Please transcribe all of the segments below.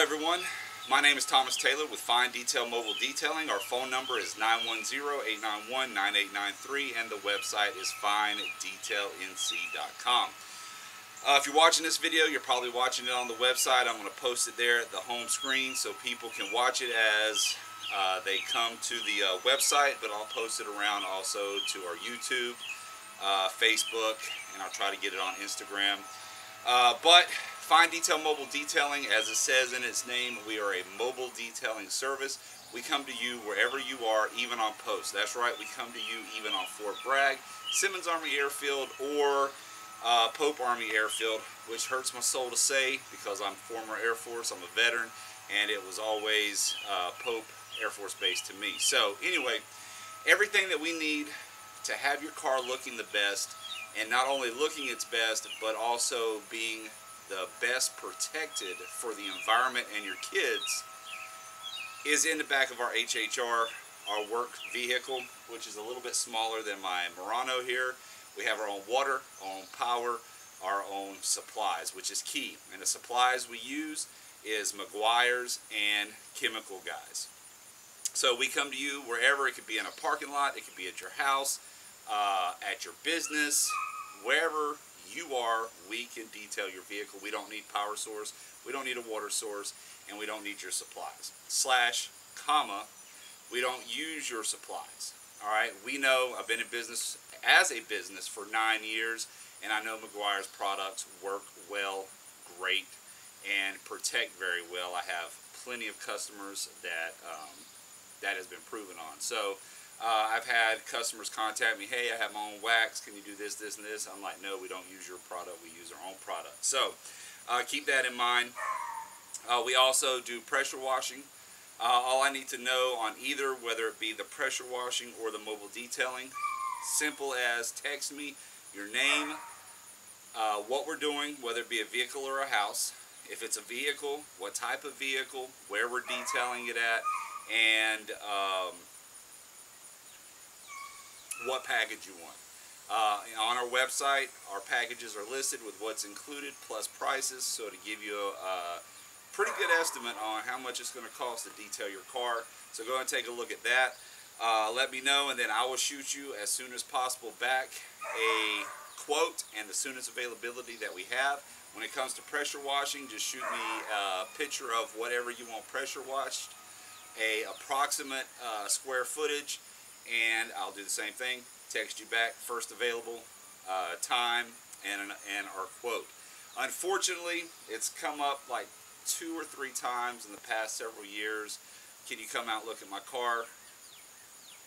everyone. My name is Thomas Taylor with Fine Detail Mobile Detailing. Our phone number is 910-891-9893 and the website is finedetailnc.com. Uh, if you're watching this video, you're probably watching it on the website. I'm going to post it there at the home screen so people can watch it as uh, they come to the uh, website, but I'll post it around also to our YouTube, uh, Facebook, and I'll try to get it on Instagram. Uh, but Fine Detail Mobile Detailing, as it says in its name, we are a mobile detailing service. We come to you wherever you are, even on post. That's right, we come to you even on Fort Bragg, Simmons Army Airfield, or uh, Pope Army Airfield, which hurts my soul to say because I'm former Air Force, I'm a veteran, and it was always uh, Pope Air Force Base to me. So anyway, everything that we need to have your car looking the best, and not only looking its best, but also being the best protected for the environment and your kids is in the back of our HHR, our work vehicle, which is a little bit smaller than my Murano here. We have our own water, our own power, our own supplies, which is key. And the supplies we use is Meguiar's and chemical guys. So we come to you wherever. It could be in a parking lot. It could be at your house, uh, at your business, wherever you are, we can detail your vehicle. We don't need power source. We don't need a water source. And we don't need your supplies. Slash, comma, we don't use your supplies. All right. We know I've been in business as a business for nine years. And I know Meguiar's products work well, great, and protect very well. I have plenty of customers that um, that has been proven on. So uh, I've had customers contact me, hey, I have my own wax, can you do this, this, and this? I'm like, no, we don't use your product, we use our own product. So uh, keep that in mind. Uh, we also do pressure washing. Uh, all I need to know on either, whether it be the pressure washing or the mobile detailing, simple as text me your name, uh, what we're doing, whether it be a vehicle or a house, if it's a vehicle, what type of vehicle, where we're detailing it at, and um, what package you want. Uh, on our website, our packages are listed with what's included plus prices, so to give you a, pretty good estimate on how much it's going to cost to detail your car. So go and take a look at that. Uh, let me know, and then I will shoot you as soon as possible back a quote and the soonest availability that we have. When it comes to pressure washing, just shoot me a picture of whatever you want pressure washed a approximate uh, square footage and I'll do the same thing text you back first available uh, time and, and our quote. Unfortunately it's come up like two or three times in the past several years. Can you come out look at my car?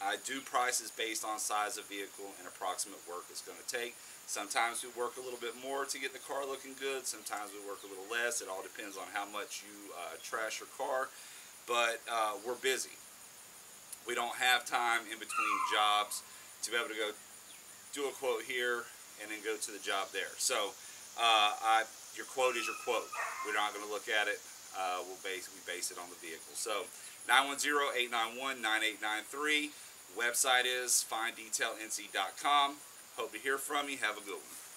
I do prices based on size of vehicle and approximate work it's going to take. Sometimes we work a little bit more to get the car looking good sometimes we work a little less. It all depends on how much you uh, trash your car but uh, we're busy. We don't have time in between jobs to be able to go do a quote here and then go to the job there. So uh, I, your quote is your quote. We're not going to look at it. Uh, we'll base we base it on the vehicle. So 910-891-9893. Website is finedetailnc.com. Hope to hear from you. Have a good one.